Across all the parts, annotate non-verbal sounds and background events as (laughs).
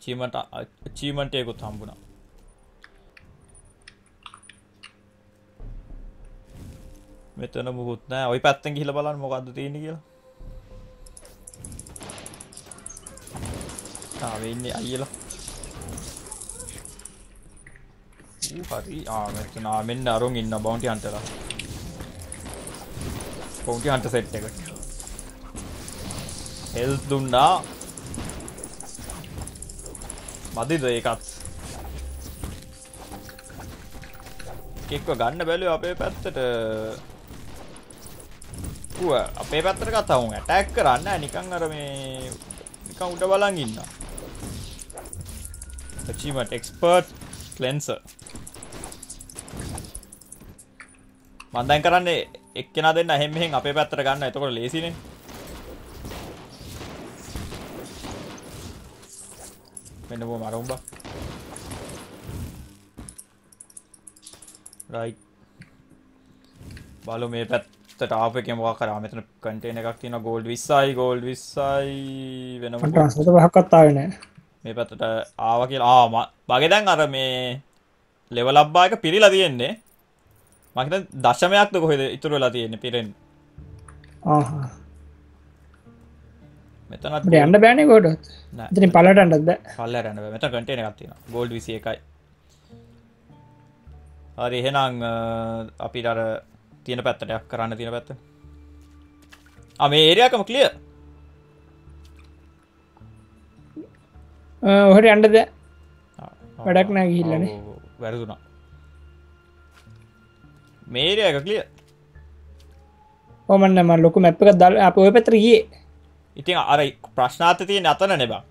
චීමට චීමන්ටයකුත් හම්බුණා මෙතන මුකුත් නෑ. ඔයි පැත්තෙන් ගිහිල බලන්න මොකක්ද තියෙන කියලා. වෙන්නේ අයියලා. හරි ආමෙතන මෙන්න අරුන් ඉන්න බෞන්ටි හන්ටලා බෞන්ටි හන්ට සෙට් එක හෙල් දුන්නා. මදිද ඒකත්? එක්ක ගන්න බැලුව අපේ පැත්තට. අපේ පැත්තට කතාවුන් ඇටැක් කරන්න නිකං අර මේ නිකං උඩ බලන් ඉන්න achievement expert cleanser. මම දැන් කරන්නේ එක්කෙනා දෙන්න එහෙම මෙහෙන් අපේ පැත්තට ගන්න. එතකොට ලේසිනේ මෙන්න බෝ මරුම්බා රයිට් බලු මේ පැත් තාප එක මොක් කරා? මෙතන කටේන එකක් තින ගෝල්ඩ් විස්සයි ගෝල්ඩ් විස්සයි වෙන සත පහක්කත්තාවෙන මේ පැත්තට ආව කියලා. ආම බගෙදැන් අර මේ ලෙවලබ්බා එක පිරිලා තියෙන්නේ. මහිත දශමයක්ද කොහෙද ඉතුරු වෙලා තියෙන්නේ පිරෙන් මෙතනත් යන්න බෑනේ ගොඩත් ඉතින් පලට අන්නද පල්ල රැන මෙත කටේන තියෙන ගෝල්ඩ් විසිය එකයි. හරි එහෙනම් අපි අර තියෙන පැත්තටයක් කරන්න තියෙන පැත්ත. මේ ඒරයාකම කලිය ඔහට අන්ඩද වැඩක් නෑ ගිහිල්ලන වැරදුනා. මේරයක කලිය ඕමන්න ම ලොකු මැප් එක දල් අප ඔය පැතර ගිය ඉතින් අර ප්‍රශ්නාත තිය අතන නෙබා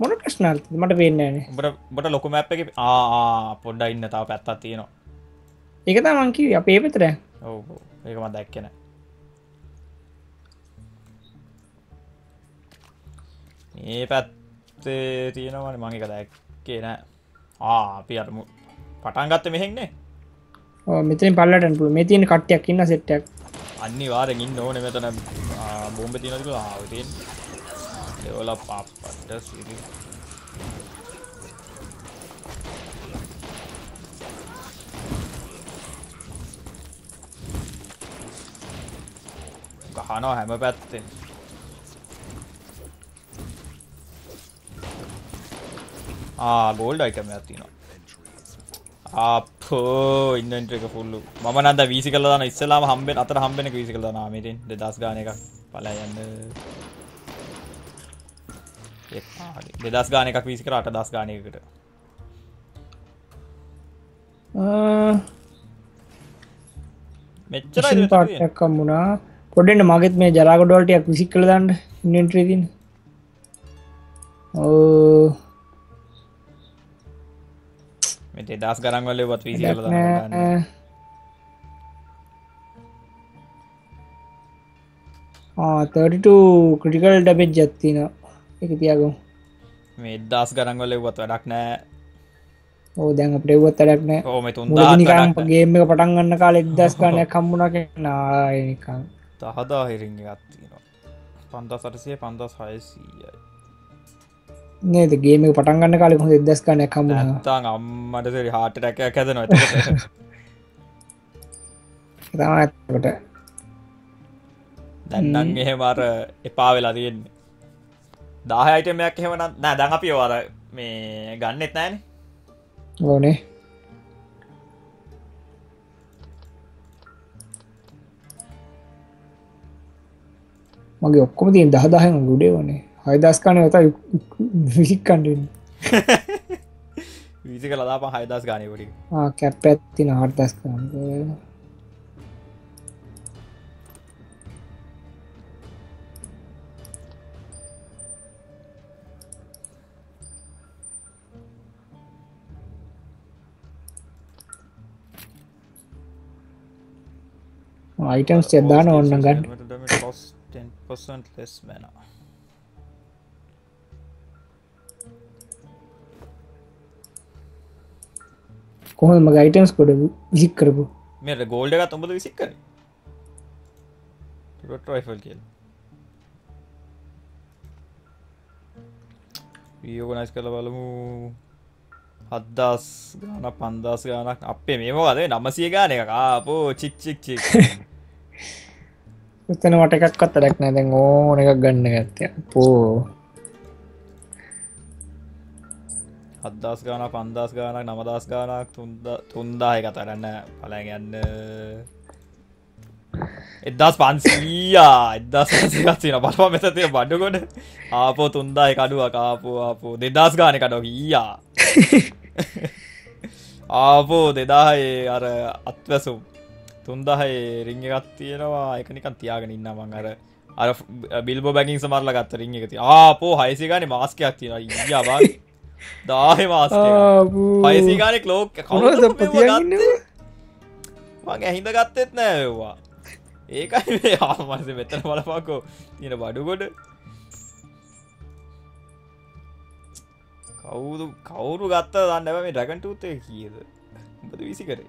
මොන ප්‍රශ්නාර්ථ මට පේන්නන බට ලොකු මැප් එක ආ පොඩ්ඩ ඉන්න තාව පැත්තත් තියෙනවා. ඒක තමන්කි අපේ පෙතර ඔව ඒකම දැක්කෙන ඒ පැත්තේ තියෙනවන මංක දැක්කේ නෑ ආපි අරමු පටන් ගත්ත මෙහෙක්නේ මෙතින් පල්ලටන් පුළ මේ තියන කට්ටයක් ඉන්න සෙට්ටක් අනි වාරෙන් ඉන්න ඕන මෙතන බෝම්බ තියනක ආවතින් දෙවල පාපට සිරි. ගහනවා හැම පැත්තෙන් ගෝල්ඩ අයිටම ඇතිනවා අපෝ ඉන්නට එක පුල්ලු ම නද වීසි කල න ඉස්සලාම හම්බෙන් අතර හම්බෙන විසි කල නාමටින් දෙදස් ගාන එකක් පලයන්න. දෙදස් ගාන එකක් විසි කර අට දස් ගානයකට මෙච්චර පාටක්කම්මුණා පොඩෙන්ට මගෙත් මේ ජරාගොඩවල්ටයක් විසික් කළ දන්න. ඉන්ට්‍රේතින් ඕ මෙට දස් ගරන්වල වත් වීසි කළ ආතට ක්‍රටිකල් ඩබෙත් ජත්තින එක තියගම්. මේ දස් ගරන්වල වත් වැඩක් නෑ. ඕ දැන් අපටෙවත් ටක්නෑ ඕම තුන් ගේම එක පටන් ගන්න කාල එක්දස් (laughs) ගනය කම්මුණ නායනිකං දහදා හිරිං ගත්තිනවා පන්දා සටසය පන්දස් හයසීයයි නේද? ගේම පටන් ගන්න කාලෙ හොඳ දෙදස් කන කම අම්මට සරි හාට රැක ඇද නො තමට දැන්නන් එහෙමර එපා වෙලා තියෙන්නේ. දාහයිටමයක් එහෙමන නෑ දැන් අපි වර මේ ගන්නෙත් නෑන ඕනේ. මගේ ඔක්කොම තියෙන් දහදාහම ගුඩේ වනේ हायदास का नहीं होता वीक कंटिन्यू वीजी का। लदा पा हायदास गाने पड़ी हाँ क्या पैती ना हायदास का ఐటమ్స్ කොහොම මගේ අයිටම්ස් කොඩ විසික් කරපු? මෙට ගෝල්ඩ එකත් ඔබද විසික් කර රොට්‍රයිෆල් කියල්. පියෝගනයිස් කළ බලමු. හද්දස් ගාන පන්දස් ගානක්. අපේ මේමෝකද නමසිය ගාන එක කාපෝ චික්චික් චික් උත්තන (laughs) මට එකක්වත් වැඩක් නෑ දැන් ඕන එකක් ගන්න ගත්තය පෝ හදදාස් ගාන පන්දස් ගානක් නමදස් ගානක් තුන්දාය කතරන්න පලගන්න එදස් පන්සීයා එදස් සින බලප මෙසතිය බඩ්ඩකොට ආපෝ තුන්දාය කඩුව කාපෝ ආපෝ දෙදස් ගාන කඩෝ ඊයා. ආපෝ දෙදාහයේ අර අත්වැසුම්. තුන්දහයි රිංග එකත් තියෙනවා. එකනිකන් තියාගෙන ඉන්න මං අර. අර බිල්බ බැගින් සමරල ගත්ත රිං එකති ආපෝ හයිසිගන මාස්කයක් තියෙන ඉයාවා දාහ මාස් හයිසිගානෙක් ලෝක මගේ ඇහිඳ ගත්තෙත් නෑවා ඒකයි ආමස මෙතන බලපක්කෝ තියෙන බඩුගොඩ. කවුදු කවුරු ගත්ත දන්නව මේ ඩැගන්ටූත්තය කියද? උඹද විසි කරේ?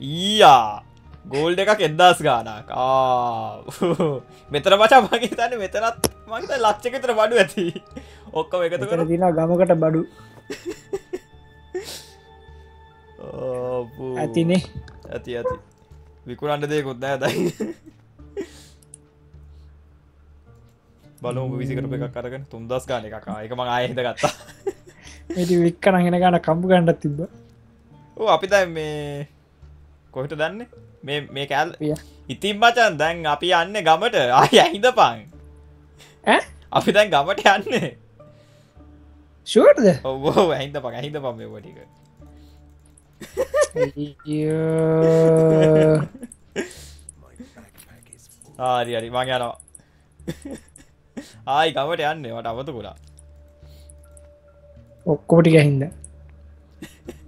ඊයා! ගෝල්ඩ එකක් එද්දස් ගානක් මෙතර පචා මගේ තන්න මෙතනත් මගත ලක්්චකතර බඩු ඇති ඔක්කම එකත කර? තින ගමකට බඩු. ඇතිනේ. ඇති ඇති. විකුණන්ට දෙයකුත් නෑ දයි බලු විසිකරප එකක් කරගෙන තුන්දස් ගාන එකක්. එක මං ආයහිත ගත්තා ඇති වික්කන ගෙන ගන කම්පු ගණඩත් තිබ ඕ අපි දැ මේ කොහට දන්න? මේ මේ කෑල්. ඉතින් මචන් දැන් අපි යන්න ගමට. ආය ඇහිද පං අපි දැන් ගමට යන්න ෂුවර්ද ඔබෝ ඇහිද පං ඇහිද පම් මේ වටික ආරි අරි මං යනවා. ආයි ගමට යන්න. වට අවතු පුරා ඔක්කෝටික හින්ද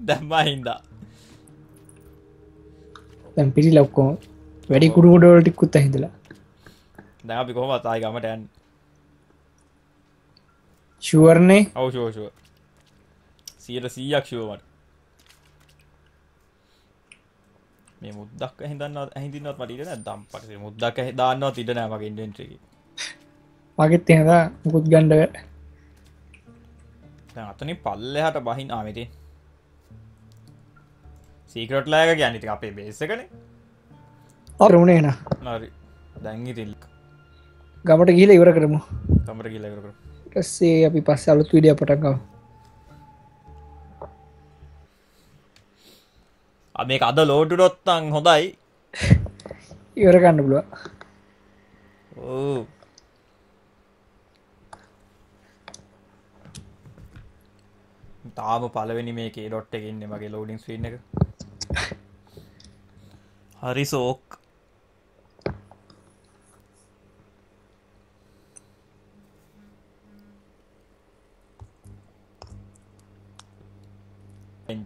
දැම්මා හින්දා දැම් පිරි ලක්කෝ වැඩි කුඩුගොඩවලටික්කුත් හිදලා දැ අපි කොහොමත් ආයි ගමට යන්න ශුවර්ණය අවශෝෂුව සියට සීයක් ශුවමට මේ මුද්දක් හිදන්න ඇහිදින්නත් මටිට දම් පටේ මුද්දක් දාන්නවා තිට නෑමගේ ඉන්ඩෙන්ට්‍රකි මගෙත් එහෙද මුකුත් ගණ්ඩ අතනින් පල්ලෙහට බහින් ආමිති සීකරට් ලෑක ගැනිති අපේ බේසකන අරුණේ න. දැංගි තිල් ගමට ගිල ඉවර කරමු. තමට කියලකර ටස්සේ අපි පස්ස අලුත් විඩිය පටන්ගව මේ අද ලෝටුඩොත්තං හොඳයි ඉවර කන්න පුළුව ඕ තාම පලවෙනි මේකේ ඩොට් එක ඉන්න මගේ ලෝඩින් ස්වීන් එක හරි සෝක්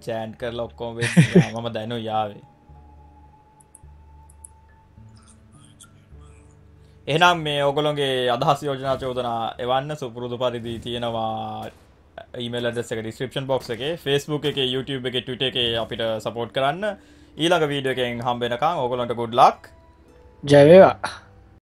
එන්චෑන්් කරල ඔක්කෝම මම දැනු යාවේ එනම් මේ ඔගොලොන්ගේ අදහස් යෝජනා චෝදනා එවන්න සුපුරුදු පරිදි තියෙනවා ඊමල් ඩෙස එක ඩිස්ක්‍රපෂන් බොක්ස එක ෆස්බුක් එක YouTube එක ටට එක අපිට සපෝට් කරන්න. ඊළඟ වීඩියෝ එකෙන් හම්බෙනකම් ඔගොලොන්ට ගුඩ් ලක් ජයවා